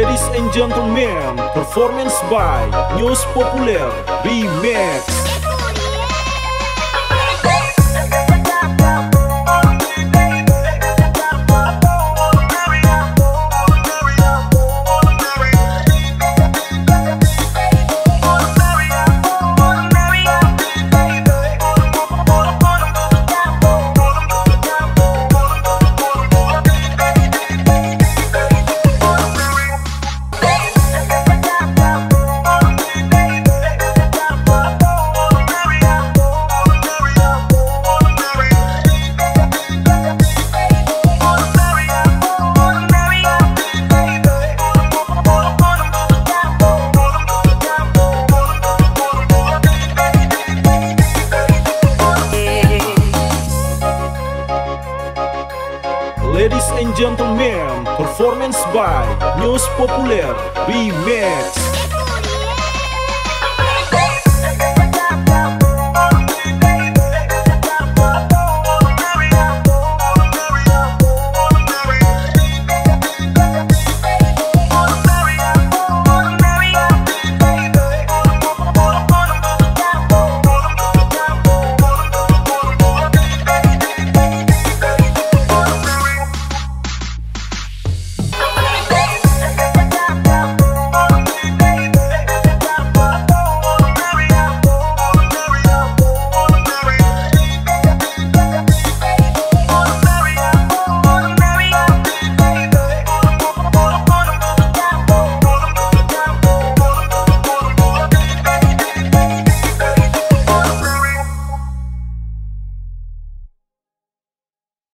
Ladies and gentlemen, performance by News Populer Remix. Ladies and gentlemen, performance by News Populer Remix.